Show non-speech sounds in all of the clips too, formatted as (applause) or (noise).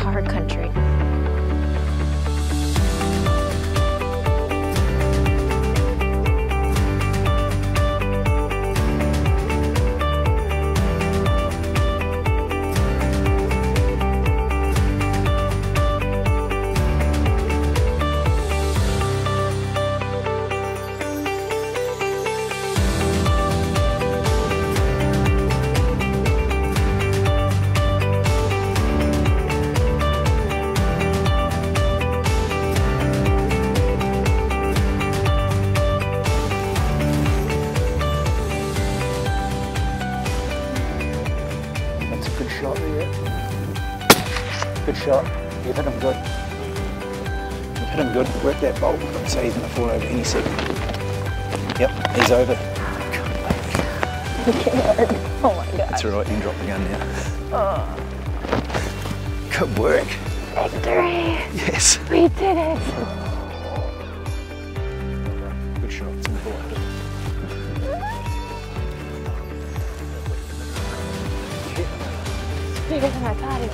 entire country. shot there. Good shot. You've hit him good. You've hit him good. Work that bolt. So he's going to fall over any second. Yep, he's over. (laughs) oh my god. It's alright, you can drop the gun now. Oh. Good work. Victory! Yes. We did it! Bigger than I thought it.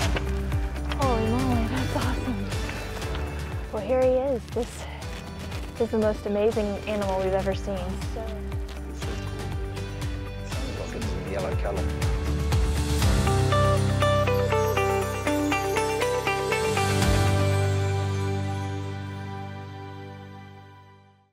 Holy moly, that's awesome. Well, here he is. This is the most amazing animal we've ever seen. So. Sounds like it's in yellow colour.